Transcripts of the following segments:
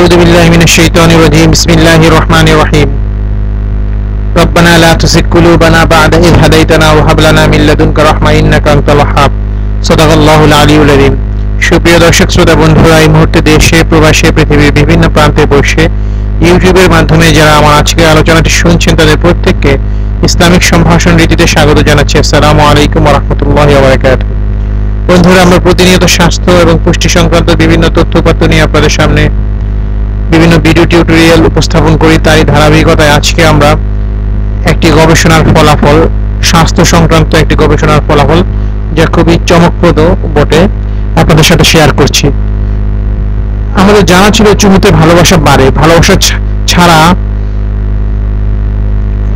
أعوذ بالله من الشيطان الرجيم بسم الله الرحمن الرحيم ربنا لا تزغ قلوبنا بعد إذ هديتنا وهب لنا من لدنك رحمة إنك أنت الوهاب صدق الله العلي العظيم সুপ্রিয় দর্শক শ্রোতা বন্ধুরা এই মুহূর্তে দেশে প্রবাসে পৃথিবীর বিভিন্ন প্রান্তে বসে ইউটিউবের মাধ্যমে যারা আমার আজকের আলোচনাটি শুনছেন তাদের প্রত্যেককে ইসলামিক সম্ভাষণ রীতিতে স্বাগত জানাচ্ছি আসসালামু আলাইকুম রহমতুল্লাহ বারাকাতুহু বন্ধুরা আমরা প্রতিনিয়ত স্বাস্থ্য এবং পুষ্টি সংক্রান্ত বিভিন্ন তথ্যপত্র নিয়ে আপনাদের সামনে বিভিন্ন ভিডিও টিউটোরিয়াল উপস্থাপন করি, তারই ধারাবাহিকতায় আজকে আমরা একটি গবেষণার ফলাফল, স্বাস্থ্য সংক্রান্ত একটি গবেষণার ফলাফল, যা খুবই চমকপ্রদ বটে, আপনাদের সাথে শেয়ার করছি। আমাদের জানা ছিল চুমুতে ভালোবাসা বাড়ে, ভালোবাসা ছাড়া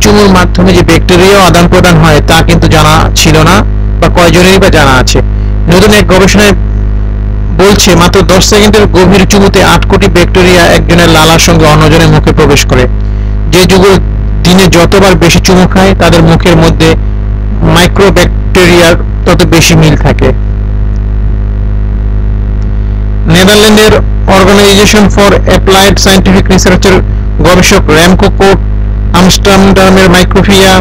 চুমুর মাধ্যমে যে ব্যাকটেরিয়া আদান প্রদান হয়, তা কিন্তু জানা ছিল না, বা কয়জনেরই বা জানা আছে। নতুন এক গবেষণায় বলছে, মাত্র দশ সেকেন্ডের গভীর চুমুতে আট কোটি ব্যাকটেরিয়া একজনের লালার সঙ্গে অন্যজনের মুখে প্রবেশ করে। যে যুগল দিনে যতবার বেশি চুমু খায়, তাদের মুখের মধ্যে মাইক্রো ব্যাকটেরিয়ার তত বেশি মিল থাকে। নেদারল্যান্ডের অর্গানাইজেশন ফর অ্যাপ্লাইড সায়েন্টিফিক রিসার্চের গবেষক র্যামকো কোট, আমস্টারডামের মাইক্রোফিয়া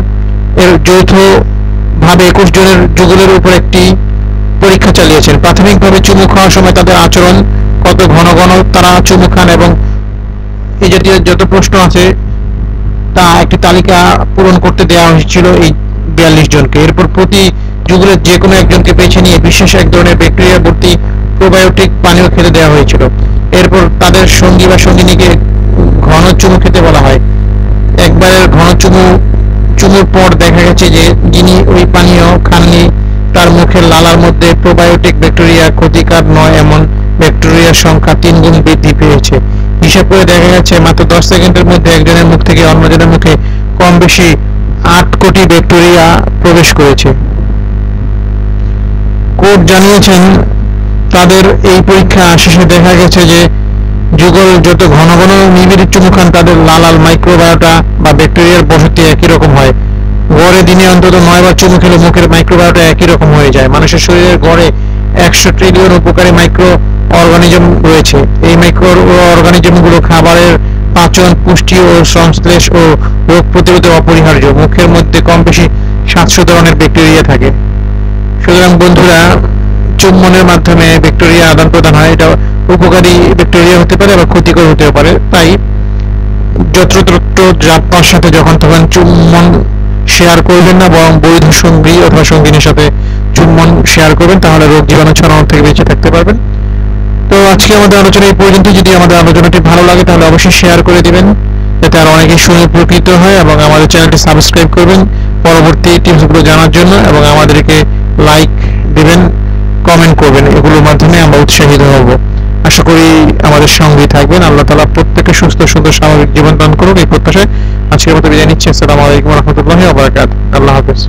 এর যৌথ ভাবে একুশ জনের যুগলের উপর একটি পরীক্ষা চালিয়েছেন। প্রাথমিকভাবে চুমু খাওয়ার সময় তাদের আচরণ কত ঘন ঘন, তারা চুমু খান এবং এই জাতীয় যত প্রশ্ন আছে, তা একটি তালিকা পূরণ করতে দেওয়া হয়েছিল এই বিয়াল্লিশ জনকে। এরপর প্রতি যুগলের যে কোনো একজনকে বেছে নিয়ে বিশেষ এক ধরনের ব্যাকটেরিয়া ভর্তি প্রোবায়োটিক পানীয় খেতে দেওয়া হয়েছিল। এরপর তাদের সঙ্গী বা সঙ্গিনীকে ঘন চুমু খেতে বলা হয়। একবারের ঘন চুমু, চুমুর পর দেখা গেছে যে যিনি ওই পানীয় খাননি তার মুখের লালার মধ্যে প্রোবায়োটিক ব্যাকটেরিয়া ক্ষতিকার নয় এমন ব্যাকটেরিয়ার সংখ্যা তিন গুণ বৃদ্ধি পেয়েছে। হিসাব করে দেখা গেছে, মাত্র দশ সেকেন্ডের মধ্যে একজনের মুখ থেকে অন্যজনের মুখে কম বেশি আট কোটি ব্যাকটেরিয়া প্রবেশ করেছে। কোর্ট জানিয়েছেন, তাদের এই পরীক্ষা শেষে দেখা গেছে যে যুগল যত ঘন ঘন নিবিড় চুমু তাদের লালাল মাইক্রোবায়োটা বা ব্যাকটেরিয়ার বসতি একই রকম হয়। গড়ে দিনে অন্তত নয় বার চুমু খেলে মুখের মাইক্রোবায়োটা একই রকম হয়ে যায়। মানুষের শরীরের গড়ে একশো ট্রিলিয়ন উপকারী মাইক্রো অর্গানিজম রয়েছে। এই মাইক্রো অর্গানিজমগুলো খাবারের পাচন, পুষ্টি ও সংশ্লেষ ও রোগ প্রতিরোধে অপরিহার্য। মুখের মধ্যে কম বেশি সাতশো ধরনের ব্যাকটেরিয়া থাকে। সুতরাং বন্ধুরা, চুম্বনের মাধ্যমে ব্যাকটেরিয়া আদান প্রদান হয়। এটা উপকারী ব্যাকটেরিয়া হতে পারে আবার ক্ষতিকর হতে পারে। তাই যত্রতত্র যাত্রার সাথে যখন তখন চুম্বন শেয়ার করবেন না, বরং বৈধ সঙ্গী অথবা সঙ্গিনীর সাথে চুম্বন শেয়ার করবেন, তাহলে রোগ জীবাণু ছড়ানো থেকে বেঁচে থাকতে পারবেন। তো আজকে আমাদের আলোচনা এই পর্যন্ত। যদি আমাদের আলোচনাটি ভালো লাগে, তাহলে অবশ্যই শেয়ার করে দিবেন, যাতে আর অনেকে শুনে উপকৃত হয় এবং আমাদের চ্যানেলটি সাবস্ক্রাইব করবেন পরবর্তী টিপসগুলো জানার জন্য এবং আমাদেরকে লাইক দিবেন, কমেন্ট করবেন। এগুলোর মাধ্যমে আমরা উৎসাহিত হব। করি আমাদের সঙ্গেই থাকবেন। আল্লাহ তালা প্রত্যেকে সুস্থ, সুন্দর, স্বাভাবিক জীবন দান করুন এই প্রত্যাশায় আজকের মতো বিদায় নিচ্ছি। আসসালামু আলাইকুম রহমতুল্লাহ আল্লাহ হাফেজ।